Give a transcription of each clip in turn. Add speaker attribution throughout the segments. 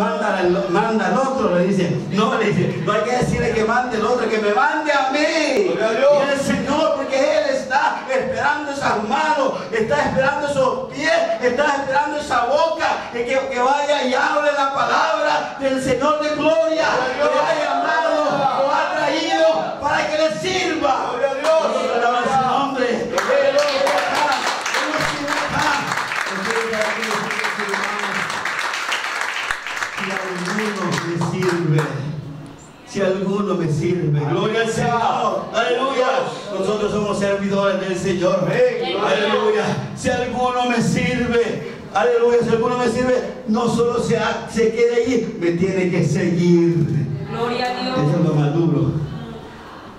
Speaker 1: Manda manda al otro, le dice. No, le dice, no hay que decirle que mande el otro, que me mande a mí. Y el Señor, porque Él está esperando esas manos, está esperando esos pies, está esperando esa boca, que, que, vaya y hable la palabra del Señor de gloria, que le ha llamado, lo ha traído para que le sirva. Sirve, si alguno me sirve, gloria al Señor, aleluya. Nosotros somos servidores del Señor, aleluya. Si alguno me sirve, aleluya, si alguno me sirve, no solo se, se quede ahí, me tiene que seguir.
Speaker 2: Gloria a Dios.
Speaker 1: Eso es lo más duro.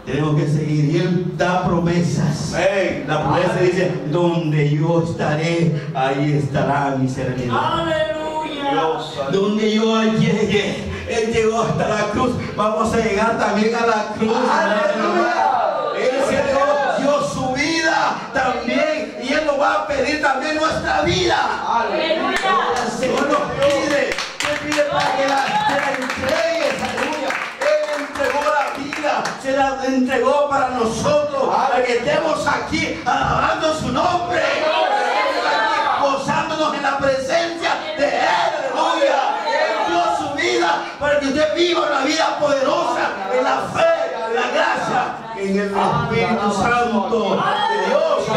Speaker 1: Tenemos que seguir. Y Él da promesas.
Speaker 3: Amén.
Speaker 1: La promesa dice, donde yo estaré, ahí estará mi servidor.
Speaker 2: Aleluya.
Speaker 3: Dios,
Speaker 1: Donde yo llegue, Él llegó hasta la cruz. Vamos a llegar también a la cruz.
Speaker 3: Aleluya.
Speaker 1: Él se dio, su vida también. Y Él nos va a pedir también nuestra vida.
Speaker 2: Aleluya.
Speaker 1: El Señor nos pide, Él pide para que la, se la entregues, aleluya. Él entregó la vida, se la entregó para nosotros, para que estemos aquí alabando su nombre. Aquí gozándonos en la presencia de Él, aleluya. Él dio su vida para que usted viva una vida poderosa en la fe, en la gracia, en el Espíritu Santo de Dios.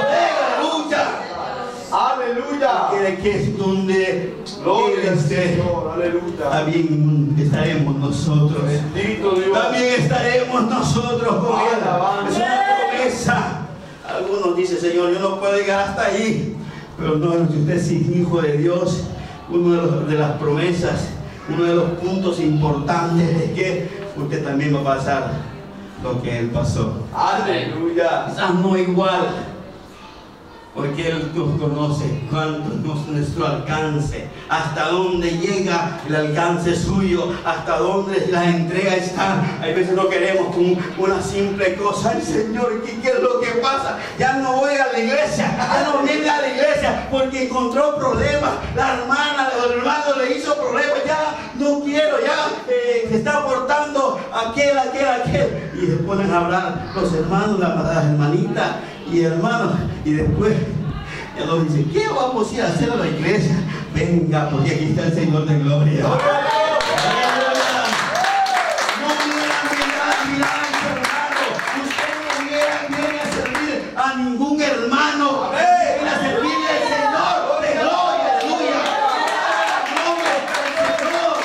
Speaker 1: Aleluya.
Speaker 3: Aleluya.
Speaker 1: Que es donde
Speaker 3: Gloria al. Señor. Aleluya.
Speaker 1: También estaremos nosotros.
Speaker 3: Bendito Dios.
Speaker 1: También estaremos nosotros con Él. Es una promesa. Algunos dicen, Señor, yo no puedo llegar hasta ahí. Pero no, si usted es hijo de Dios, una de las promesas, uno de los puntos importantes es que usted también va a pasar lo que Él pasó.
Speaker 3: Aleluya.
Speaker 1: Quizás no igual, porque Él nos conoce cuánto es nuestro alcance, hasta dónde llega el alcance suyo, hasta dónde la entrega está. Hay veces no queremos con una simple cosa, ay Señor, ¿qué, qué es lo que pasa? Ya no voy a la iglesia, ya no viene a la iglesia porque encontró problemas, la hermana el hermano le hizo problemas, ya no quiero, ya eh, se está portando aquel, aquel, aquel. Y se ponen a hablar los hermanos, las, hermanitas y hermanos, y después ya dicen, ¿qué vamos a ir a hacer a la iglesia? Venga, porque aquí está el Señor de gloria. No viene a mirar, mirar a su hermano. Usted no viene, viene a servir a ningún hermano. Viene a servirle al Señor de gloria. Aleluya. Nombre del Señor.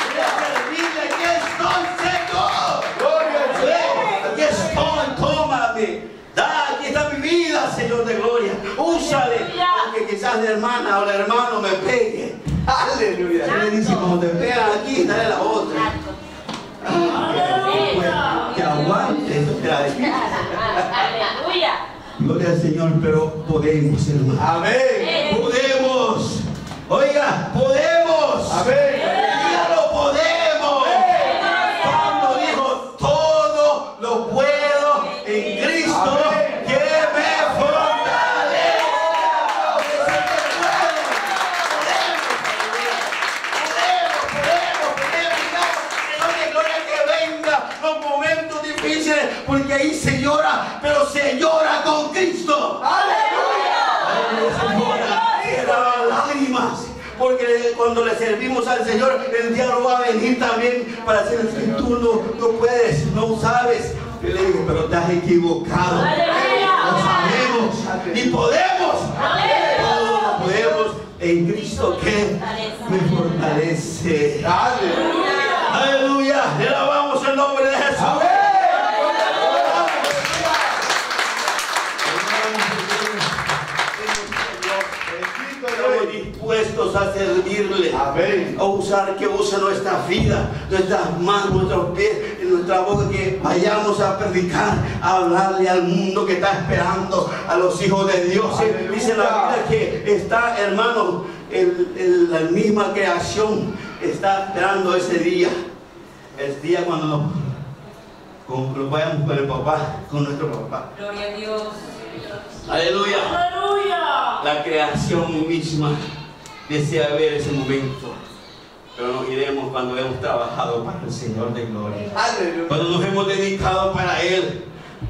Speaker 1: Viene a servirle. Aquí estoy, Señor.
Speaker 3: Gloria al Señor.
Speaker 1: Aquí estoy, tómame. Da, aquí está mi vida, Señor de gloria. Úsale. Porque quizás la hermana o el hermano me pegue.
Speaker 3: Aleluya.
Speaker 1: Él le dice, como te pegan aquí, dale la otra. Que aguante. eso te la dice.
Speaker 2: Aleluya.
Speaker 1: Gloria al Señor, pero podemos, hermano.
Speaker 3: Amén.
Speaker 1: Podemos. Oiga, podemos. Porque ahí se llora, pero se llora con Cristo. Era lágrimas. Porque cuando le servimos al Señor, el diablo va a venir también para decir, "Es que tú no, no puedes, no sabes. Y le digo, pero te has equivocado.
Speaker 2: Aleluya.
Speaker 1: Lo sabemos y podemos. Todo lo podemos en Cristo que me fortalece.
Speaker 3: Aleluya.
Speaker 1: Aleluya. Le alabamos el nombre de Jesús.
Speaker 3: Bendito
Speaker 1: Estamos dispuestos a servirle.
Speaker 3: Amén.
Speaker 1: a usar, que use nuestra vida, nuestras manos, nuestros pies, y nuestra boca, que vayamos a predicar, a hablarle al mundo que está esperando a los hijos de Dios.
Speaker 3: Aleluya.
Speaker 1: Dice la Biblia que está, hermano, el- el- la misma creación está esperando ese día. El día cuando nos, con- nos vayamos con el papá, con nuestro papá.
Speaker 2: Gloria a Dios.
Speaker 1: Aleluya.
Speaker 2: Aleluya.
Speaker 1: La creación misma desea ver ese momento. pero nos iremos cuando hemos trabajado para el Señor de gloria.
Speaker 3: Aleluya.
Speaker 1: Cuando nos hemos dedicado para Él,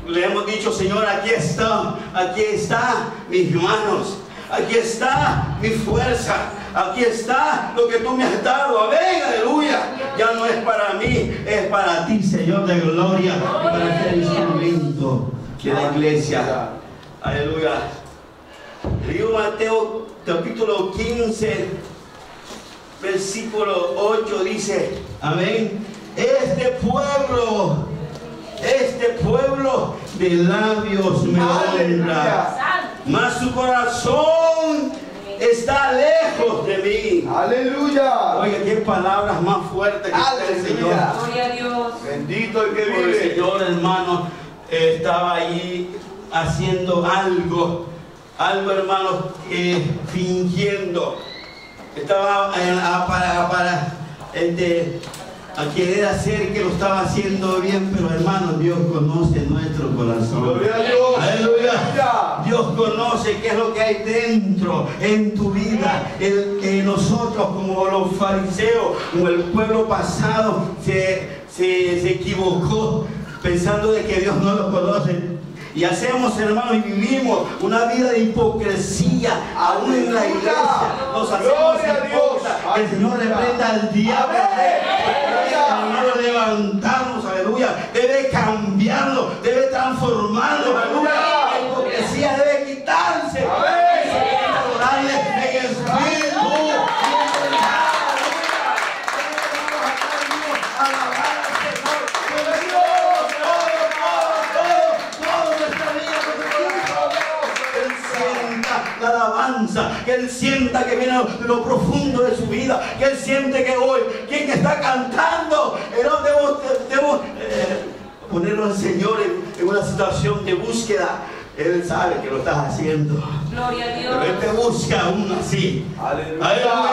Speaker 1: le hemos dicho, Señor, aquí está, aquí está mis manos, aquí está mi fuerza, aquí está lo que tú me has dado. Amén, aleluya. Ya no es para mí, es para ti, Señor de gloria, para ser instrumento de la iglesia. Aleluya. Libro de Mateo capítulo 15, versículo 8 dice, amén. Este pueblo, este pueblo de labios me honra,
Speaker 3: Aleluya.
Speaker 1: Mas su corazón está lejos de mí.
Speaker 3: Aleluya.
Speaker 1: Oiga, qué palabras más fuertes que está el Señor.
Speaker 3: Aleluya.
Speaker 2: Gloria a Dios.
Speaker 3: Bendito el que
Speaker 1: Porque el
Speaker 3: vive.
Speaker 1: Señor, hermano, estaba ahí haciendo algo, algo, hermano, eh, fingiendo. Estaba eh, para, para este, a querer hacer que lo estaba haciendo bien, pero hermano, Dios conoce nuestro corazón.
Speaker 3: Gloria a Dios.
Speaker 1: Aleluya. Dios conoce qué es lo que hay dentro en tu vida. El que nosotros, como los fariseos, como el pueblo pasado, se, se, se equivocó pensando de que Dios no lo conoce. Y hacemos, hermanos, y vivimos una vida de hipocresía, aún en la iglesia. Nos hacemos hipócritas. Que el Señor reprenda al diablo. Hermano, levantarnos, aleluya. Debe cambiarlo, debe transformarlo, Que viene de lo profundo de su vida, que Él siente que hoy, quien está cantando, debemos, debemos eh, ponerlo al Señor en una situación de búsqueda. Él sabe que lo estás haciendo.
Speaker 2: Gloria a
Speaker 1: Pero Él
Speaker 2: Dios.
Speaker 1: te busca aún así.
Speaker 3: Aleluya.
Speaker 1: Aleluya.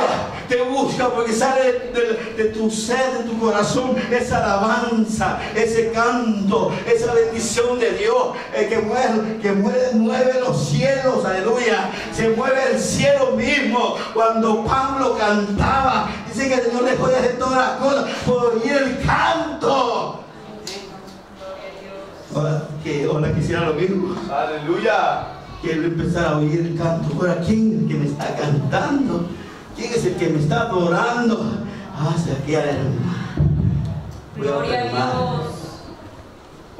Speaker 1: Te busca porque sale de, de tu ser, de tu corazón, esa alabanza, ese canto, esa bendición de Dios eh, que, mueve, que mueve, mueve los cielos. Aleluya. Se mueve el cielo mismo. Cuando Pablo cantaba, dice que el Señor le puede hacer todas las cosas por oír el canto. Ahora, que, ahora quisiera lo mismo
Speaker 3: Aleluya.
Speaker 1: Quiero empezar a oír el canto. Ahora, ¿quién es el que me está cantando? ¿Quién es el que me está adorando? Ah, se aquí al hermano. Voy a
Speaker 2: Gloria a. Dios.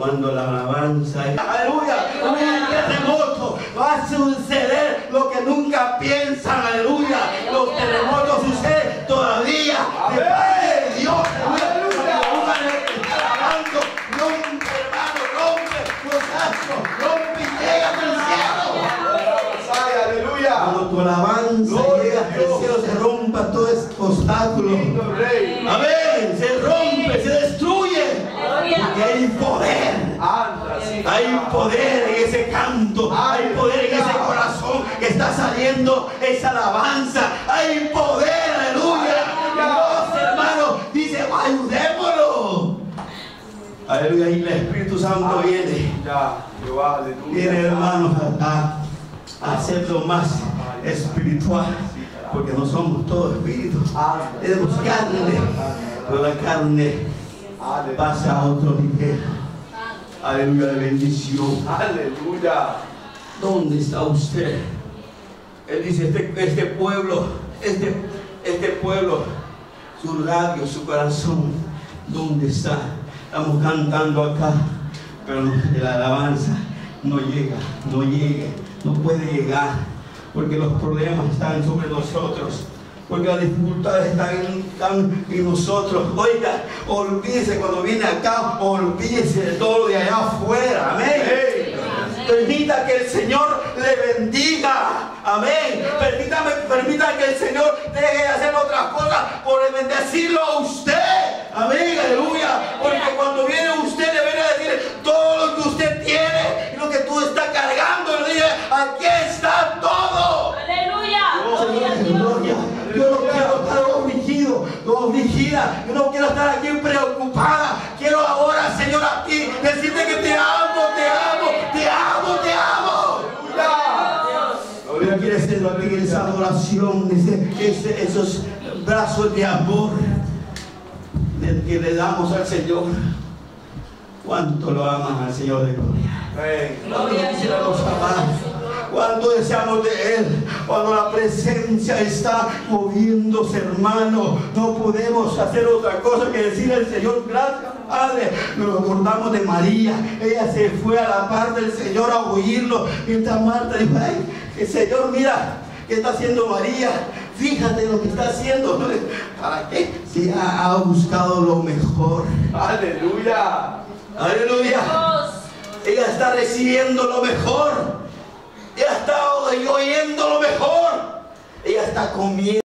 Speaker 1: Cuando la alabanza es... ¡Aleluya! Un terremoto va a suceder lo que nunca piensan. ¡Aleluya! Los terremotos suceden todavía de parte de Dios.
Speaker 3: Aleluya.
Speaker 1: Cuando que está alabando, rompe, hermano, rompe los astros, rompe y llega hasta el cielo.
Speaker 3: Ay, Aleluya.
Speaker 1: Cuando tu alabanza llega
Speaker 3: a
Speaker 1: hasta el
Speaker 3: Dios.
Speaker 1: cielo, se rompa todo este obstáculo. Amén. Se rompe, se destruye. Porque hay poder. Hay poder en ese canto. Hay poder en ese corazón que está saliendo esa alabanza. Hay poder, aleluya. Dios, hermano, dice, ayudémoslo. Aleluya. Y el Espíritu Santo viene.
Speaker 3: Ya, Jehová, aleluya.
Speaker 1: Viene, hermanos, a, a hacerlo más espiritual. Porque no somos todos espíritus. Tenemos carne. Pero la carne pasa a otro nivel. Aleluya de bendición.
Speaker 3: Aleluya.
Speaker 1: ¿Dónde está usted? Él dice, este, este pueblo, este, este pueblo, su radio, su corazón, ¿dónde está? Estamos cantando acá, pero la alabanza no llega, no llega, no puede llegar, porque los problemas están sobre nosotros. Porque las dificultades están en, están en nosotros. Oiga, olvídese cuando viene acá, olvídese de todo lo de allá afuera. Amén. Permita que el Señor le bendiga. Amén. Permítame, permita que el Señor deje de hacer otras cosas por bendecirlo a usted. Amén. Aleluya. Porque cuando viene usted le viene a decir todo lo que esos brazos de amor del que le damos al Señor. ¿Cuánto lo aman al Señor de gloria? Cuánto quisiéramos amar, cuánto deseamos de Él, cuando la presencia está moviéndose, hermano, no podemos hacer otra cosa que decirle al Señor, gracias, Padre. Nos acordamos de María, ella se fue a la par del Señor a oírlo, mientras Marta dijo, ay, el Señor, mira, ¿qué está haciendo María? Fíjate lo que está haciendo. ¿Para qué? Si ha, ha buscado lo mejor.
Speaker 3: Aleluya.
Speaker 1: Aleluya.
Speaker 2: Dios.
Speaker 1: Ella está recibiendo lo mejor. Ella está oyendo lo mejor. Ella está comiendo.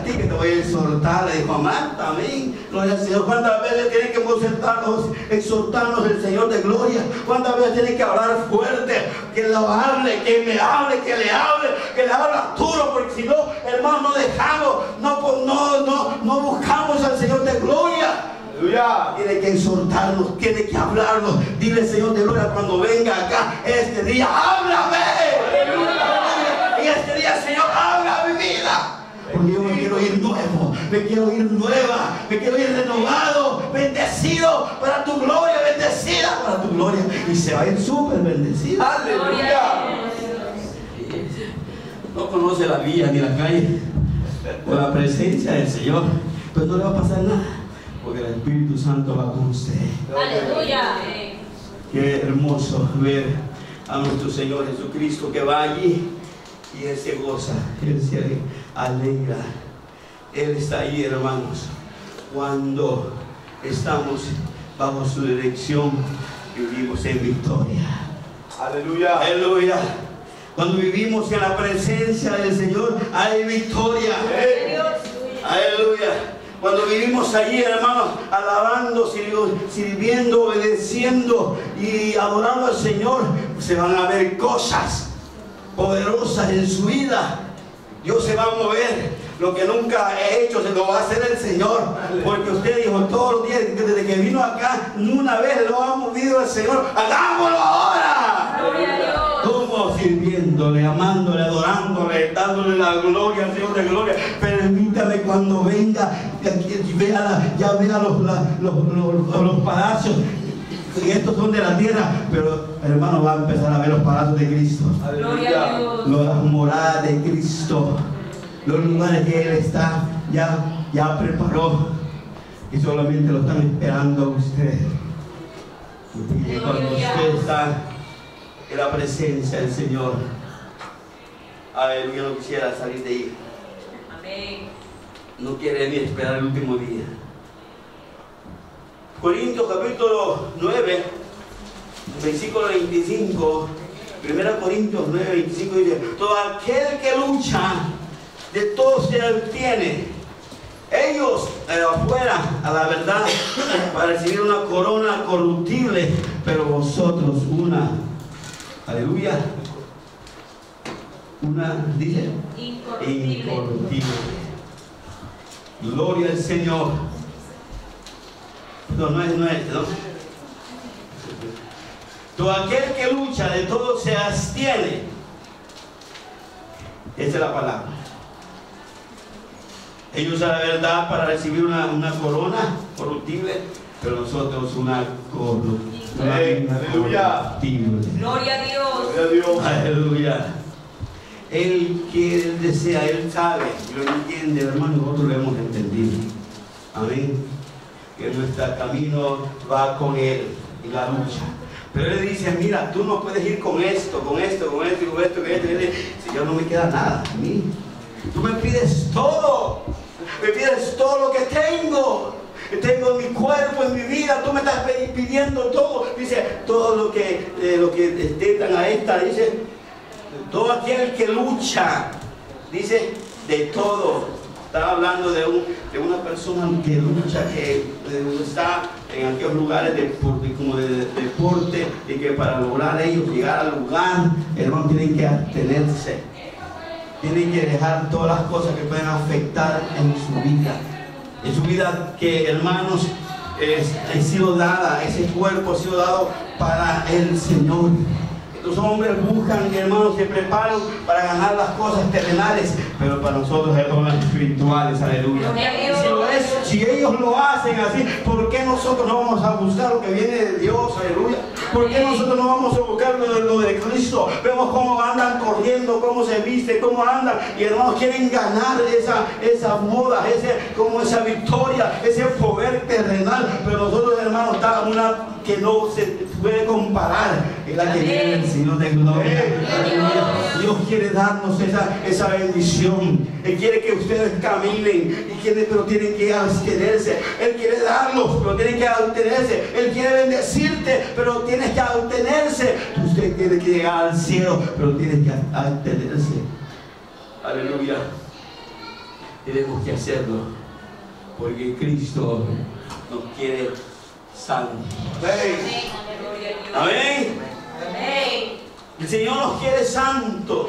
Speaker 1: A ti que te voy a exhortar, le dijo a Marta, amén. Gloria al Señor. ¿Cuántas veces tiene que exhortarnos, exhortarnos el Señor de gloria? ¿Cuántas veces tiene que hablar fuerte? Que lo hable, que me hable, que le hable, que le hable a Arturo, porque si no, hermano, no dejamos, no, no, no, no buscamos al Señor de gloria. Tiene que exhortarnos, tiene que hablarnos. Dile, Señor de gloria, cuando venga acá este día, háblame. Y este día, Señor, habla mi vida. Porque yo me quiero ir nuevo, me quiero ir nueva, me quiero ir renovado, bendecido para tu gloria, bendecida para tu gloria. Y se va a ir súper bendecido.
Speaker 3: Aleluya.
Speaker 1: No conoce la vía ni la calle. Con la presencia del Señor, pues no le va a pasar nada. Porque el Espíritu Santo va con usted.
Speaker 2: Aleluya.
Speaker 1: Qué hermoso ver a nuestro Señor Jesucristo que va allí y Él se goza, Él se alegra. Él está ahí, hermanos, cuando estamos bajo su dirección y vivimos en victoria.
Speaker 3: Aleluya.
Speaker 1: Aleluya. Cuando vivimos en la presencia del Señor, hay victoria. Aleluya. Cuando vivimos allí, hermanos, alabando, sirvi- sirviendo, obedeciendo y adorando al Señor, se van a ver cosas poderosas en su vida. Dios se va a mover. Lo que nunca he hecho se lo va a hacer el Señor. Porque usted dijo todos los días, desde que vino acá, una vez lo ha movido el Señor. Hagámoslo ahora.
Speaker 2: Gloria a Dios.
Speaker 1: Como sirviéndole, amándole, adorándole, dándole la gloria al Señor de gloria. Permítame cuando venga, que aquí vea la- ya vea los, la- los, los- los palacios. Y estos son de la tierra, pero hermano va a empezar a ver los palacios de Cristo.
Speaker 2: Gloria a
Speaker 3: Aleluya.
Speaker 2: Dios.
Speaker 1: Las moradas de Cristo, los lugares que Él está, ya, ya preparó. Y solamente lo están esperando a usted. Y cuando usted está en la presencia del Señor, aleluya, no quisiera salir de ahí.
Speaker 2: Amén.
Speaker 1: No quiere ni esperar el último día. Corintios capítulo 9, versículo 25. 1 Corintios 9, 25 dice, todo aquel que lucha, de todo se obtiene. Ellos eh, afuera, a la verdad, para recibir una corona corruptible, pero vosotros una, aleluya, una, dice,
Speaker 2: Incorruptible.
Speaker 1: incorruptible. Gloria al Señor. No, no es, no no. Todo aquel que lucha de todo se abstiene. Esa es la palabra. Ellos a la verdad para recibir una, una corona corruptible, pero nosotros una corruptible.
Speaker 3: Amén. Aleluya.
Speaker 1: corruptible.
Speaker 2: Gloria a Dios.
Speaker 3: Gloria a Dios.
Speaker 1: Aleluya. Él que él desea, él sabe, lo entiende, hermano, nosotros lo hemos entendido. Amén. Que nuestro camino va con él y la lucha. Pero él dice, mira, tú no puedes ir con esto, con esto, con esto, con esto, con esto. Y él dice, Señor, no me queda nada a mí. Tú me pides todo. Me pides todo lo que tengo. Tengo mi cuerpo, en mi vida, tú me estás pidiendo todo. Dice, todo lo que, eh, lo que detestan a esta, dice, todo aquel que lucha, dice, de todo. Estaba hablando de, un- de una persona que lucha, que está en aquellos lugares de, como de, de- deporte y que para lograr ellos llegar al lugar, hermano, tienen que abstenerse. Tienen que dejar todas las cosas que pueden afectar en su vida. En su vida que, hermanos, es- ha sido dada, ese cuerpo ha sido dado para el Señor. Los hombres buscan, hermanos, se preparan para ganar las cosas terrenales, pero para nosotros son las espirituales, aleluya. Si, lo es- si ellos lo hacen así, ¿por qué nosotros no vamos a buscar lo que viene de Dios, aleluya? ¿Por qué nosotros no vamos a buscar lo de, lo de Cristo? Vemos cómo andan corriendo, cómo se viste, cómo andan, y hermanos quieren ganar esa, esa moda, ese, como esa victoria, ese poder terrenal, pero nosotros, hermanos, está una que no se puede comparar, es la que viene del Señor de gloria. Dios quiere darnos esa, esa bendición. Él quiere que ustedes caminen, y quiere, pero tienen que abstenerse. Él quiere darlos, pero tienen que abstenerse. Él quiere bendecirte, pero tienes que abstenerse. Usted tiene que llegar al cielo, pero tiene que abstenerse. Aleluya. Tenemos que hacerlo, porque Cristo nos quiere santos. Amén. El Señor nos quiere santos.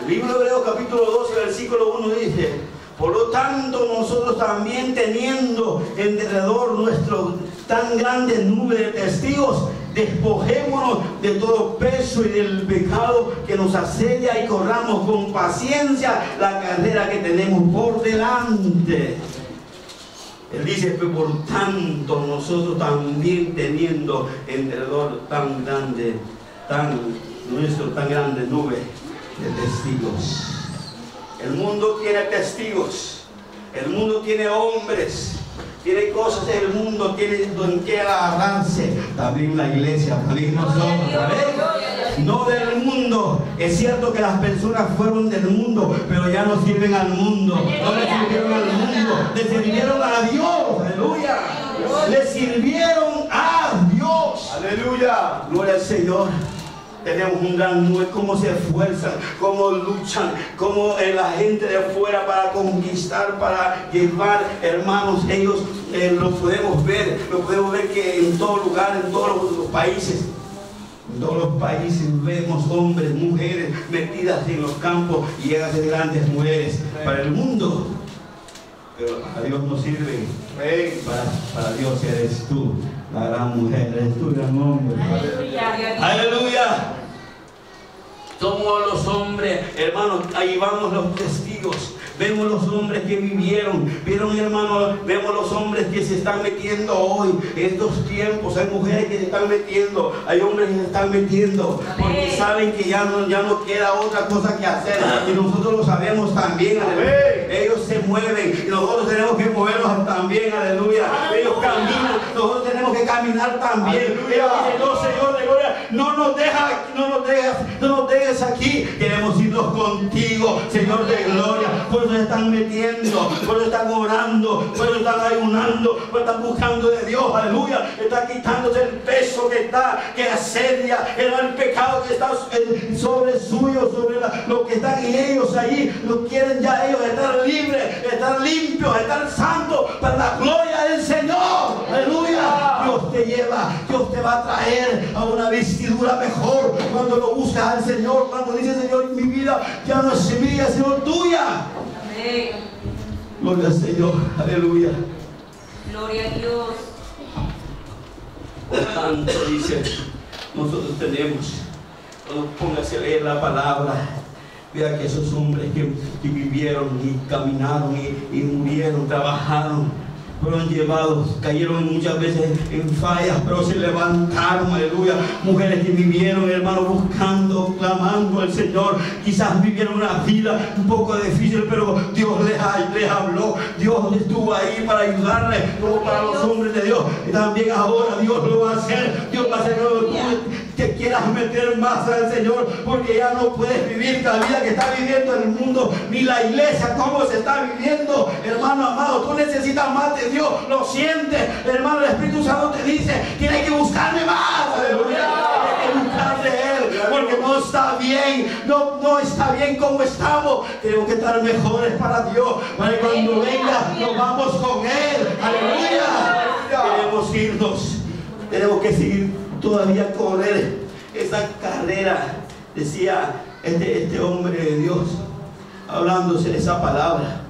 Speaker 1: El libro de Hebreos capítulo 12, versículo 1 dice, por lo tanto nosotros también teniendo en derredor nuestro tan grande nube de testigos, despojémonos de todo peso y del pecado que nos asedia y corramos con paciencia la carrera que tenemos por delante. Él dice, "Pues por tanto nosotros también teniendo en derredor tan grande, tan nuestro tan grande nube de testigos. El mundo tiene testigos, el mundo tiene hombres, tiene cosas del mundo, tiene donde que agarrarse. También la iglesia, también nosotros, ¿sabes? No del mundo. Es cierto que las personas fueron del mundo, pero ya no sirven al mundo. No le sirvieron al mundo, le sirvieron a Dios. Aleluya. Le sirvieron a Dios.
Speaker 3: Aleluya.
Speaker 1: Gloria al Señor. Tenemos un gran nube, cómo se esfuerzan, cómo luchan, cómo eh, la gente de afuera para conquistar, para llevar, hermanos, ellos eh, lo podemos ver, lo podemos ver que en todo lugar, en todos los, países, en todos los países vemos hombres, mujeres metidas en los campos y llegan grandes mujeres para el mundo. Pero a Dios no sirve. Para, para Dios eres tú, la gran mujer, eres tú, gran hombre. Aleluya. Somos los hombres, hermanos, ahí vamos los testigos. Vemos los hombres que vivieron, vieron hermanos, vemos los hombres que se están metiendo hoy, en estos tiempos, hay mujeres que se están metiendo, hay hombres que se están metiendo, porque saben que ya no, ya no queda otra cosa que hacer, y nosotros lo sabemos también, aleluya. Ellos se mueven, y nosotros tenemos que movernos también, aleluya, ellos caminan, nosotros tenemos que caminar también,
Speaker 3: Aleluya.
Speaker 1: no Señor de gloria, no nos dejas, no nos dejas, no nos dejes aquí, queremos irnos contigo, Señor de gloria, por eso se están metiendo, por eso están orando, por eso están ayunando, por eso están buscando de Dios, aleluya, está quitándose el peso que está, que asedia, el, pecado que está sobre suyo, sobre lo que están en ellos ahí, lo quieren ya ellos estar libres, estar limpios, estar santos para la gloria del Señor, aleluya, Dios te lleva, Dios te va a traer a una vestidura mejor cuando lo buscas al Señor, cuando dice Señor, mi vida ya no es mía, sino tuya. Gloria al Señor, aleluya.
Speaker 2: Gloria a Dios.
Speaker 1: Por tanto, dice, nosotros tenemos, cuando póngase a leer la palabra, vea que esos hombres que, que vivieron y caminaron y, y murieron, trabajaron, fueron llevados, cayeron muchas veces en fallas, pero se levantaron, aleluya. Mujeres que vivieron, hermano, buscando, clamando al Señor. Quizás vivieron una vida un poco difícil, pero Dios les, ha- les habló. Dios estuvo ahí para ayudarles, como para los hombres de Dios. Y también ahora Dios lo va a hacer. Dios va a hacer que te quieras meter más al Señor, porque ya no puedes vivir la vida que está viviendo el mundo, ni la iglesia, como se está viviendo, hermano amado. Tú necesitas más de Dios, lo sientes, hermano. El Espíritu Santo te dice: Tienes que buscarme más, aleluya. Tienes que buscar de Él, porque no está bien, no, no está bien como estamos. Tenemos que estar mejores para Dios, para que cuando venga nos vamos con Él, aleluya. Queremos irnos, tenemos que seguir todavía correr esa carrera, decía este, este hombre de Dios, hablándose de esa palabra.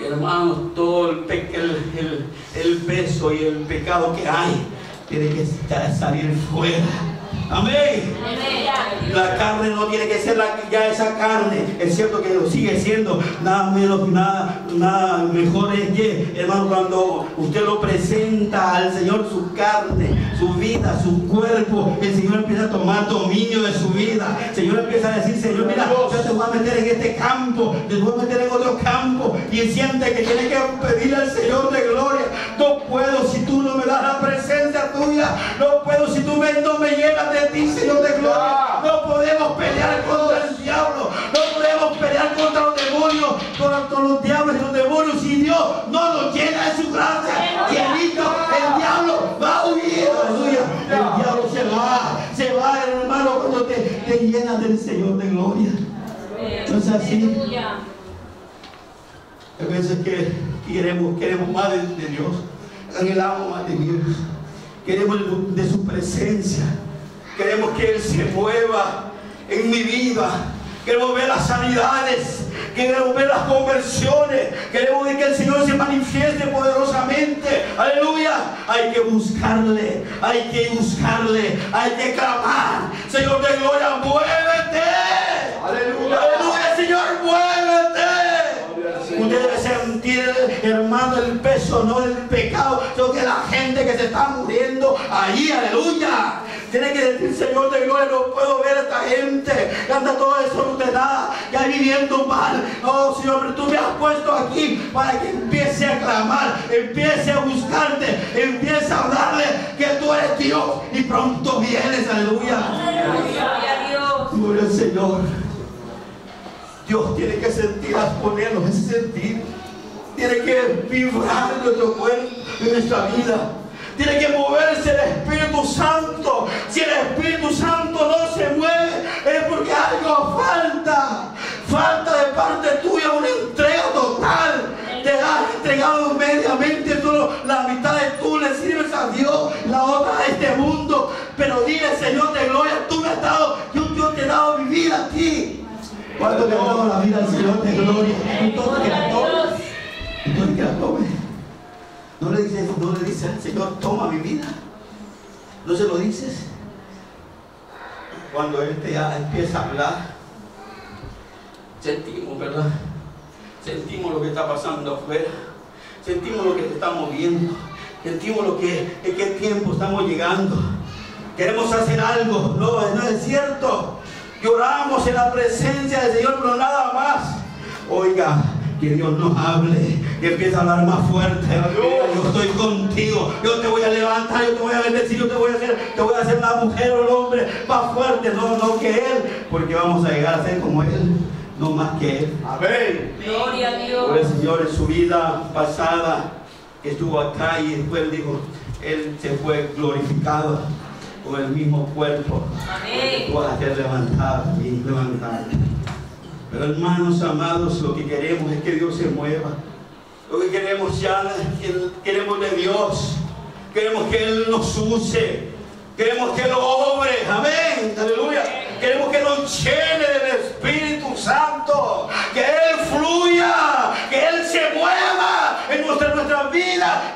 Speaker 1: Hermanos, todo el, el, el- peso y el pecado que hay tiene que sa- salir fuera. Amén. La carne no tiene que ser la, ya esa carne. Es cierto que lo sigue siendo. Nada menos, nada, nada mejor es que, hermano, cuando usted lo presenta al Señor su carne, su vida, su cuerpo, el Señor empieza a tomar dominio de su vida. El Señor empieza a decir, Señor, mira, yo te voy a meter en este campo, te voy a meter en otro campo. Y siente que tiene que pedirle al Señor de gloria. No puedo si tú no me das la presencia tuya. No puedo si tú me- no me llenas de ti, Señor de gloria. No podemos pelear contra el diablo. No podemos pelear contra los demonios, contra los diablos y los demonios. Si Dios no nos llena de su gracia, querido, el diablo va a huir. Aleluya. El diablo se va. Se va, hermano, cuando te, te llenas del Señor de gloria. No es así. Hay veces que queremos, queremos más de, de Dios, anhelamos más de Dios, queremos de, su presencia, queremos que Él se mueva en mi vida, queremos ver las sanidades, queremos ver las conversiones, queremos ver que el Señor se manifieste poderosamente, aleluya, hay que buscarle, hay que buscarle, hay que clamar, Señor de gloria, muévete,
Speaker 3: Aleluya.
Speaker 1: aleluya, Señor, muévete. Usted debe sentir, hermano, el peso, no del pecado, sino que la gente que se está muriendo ahí, aleluya. Tiene que decir, Señor de gloria, no puedo ver a esta gente que anda toda desordenada, que está viviendo mal. Oh, Señor, pero tú me has puesto aquí para que empiece a clamar, empiece a buscarte, empiece a hablarle que tú eres Dios y pronto vienes, aleluya.
Speaker 2: Gloria a Dios.
Speaker 1: Gloria al Señor. Dios tiene que sentir, ponernos ese sentir. Tiene que vibrar nuestro cuerpo, en nuestra vida. Tiene que moverse el Espíritu Santo. Si el Espíritu Santo no se mueve, es porque algo falta. Falta de parte tuya una entrega total. Te has entregado mediamente, solo la mitad de tú le sirves a Dios, la otra a este mundo. Pero dile, Señor de gloria, ¿Cuánto le dado la vida al Señor de gloria? Entonces que la tomes. Entonces que la tome. No le dices, no le dices al Señor, toma mi vida. No se lo dices. Cuando Él te ya empieza a hablar, sentimos, ¿verdad? Sentimos lo que está pasando afuera. Sentimos lo que se está moviendo. Sentimos lo que, en qué tiempo estamos llegando. Queremos hacer algo. No, no es cierto. Lloramos en la presencia del Señor, pero nada más. Oiga, que Dios nos hable, que empiece a hablar más fuerte. Mira, yo estoy contigo, yo te voy a levantar, yo te voy a bendecir, yo te voy a hacer, te voy a hacer la mujer o el hombre más fuerte, no, no que Él, porque vamos a llegar a ser como Él, no más que Él.
Speaker 3: Amén.
Speaker 2: Gloria a
Speaker 1: Por el
Speaker 2: Dios.
Speaker 1: Señor en su vida pasada estuvo acá y después dijo, Él se fue glorificado con el mismo cuerpo.
Speaker 2: Amén.
Speaker 1: Tú y levantado. Pero hermanos amados, lo que queremos es que Dios se mueva. Lo que queremos ya, que- queremos de Dios. Queremos que Él nos use. Queremos que lo obre. Amén. Aleluya. Queremos que nos llene del Espíritu Santo. Que Él fluya. Que Él se mueva en nuestra, nuestra vida.